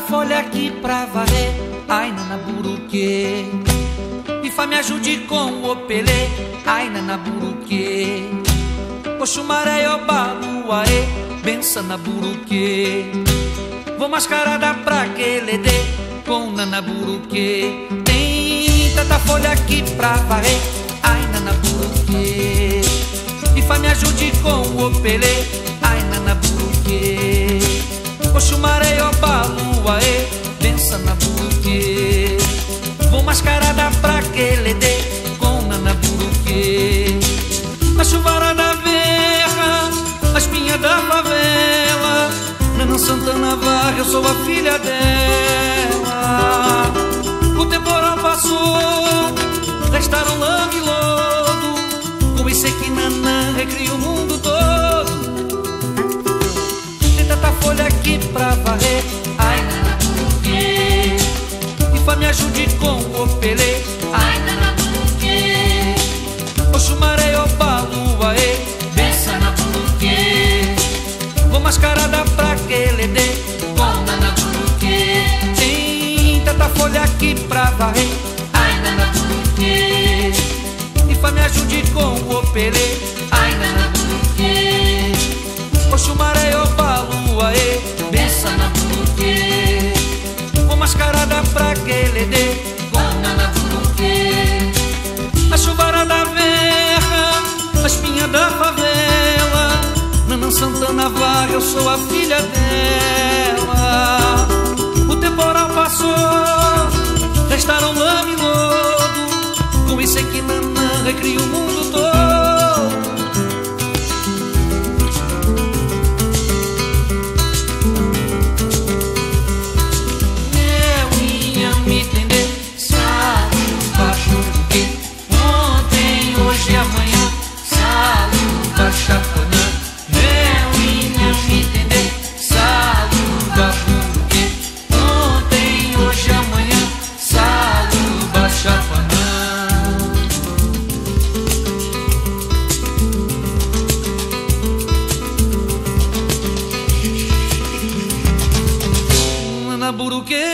folha aqui pra varrer, ai nana buruque. Ifa me ajude com o opelê, ai nana buruque. Oxumaré obaluaê, benção na buruque. Vou mascarada pra aquele dê, com nana buruque. Tem tanta folha aqui pra varrer, ai nana buruque. Ifa me ajude com o opelê, mascarada pra aquele dê, com nana buruque. A chuvarada verra, a espinha da favela. Nana Santana Varra, eu sou a filha dela. O temporal passou, restaram lama e lodo. Com isso que Nanã recria o mundo todo. Tem tanta folha aqui pra varrer, Ajude com o opelê, ai Nana Buruque. Oxumaré, obaluaê, benção na Buruque. Vou mascarada pra aquele dê, com Nana Buruque. Tem tanta folha aqui pra varrer, ai Nana Buruque. E Fá me ajude com o opelê, Varga, eu sou a filha dela. O temporal passou, restaram lama e lodo. Com isso é que Nanã recria o mundo todo. Nana Buruque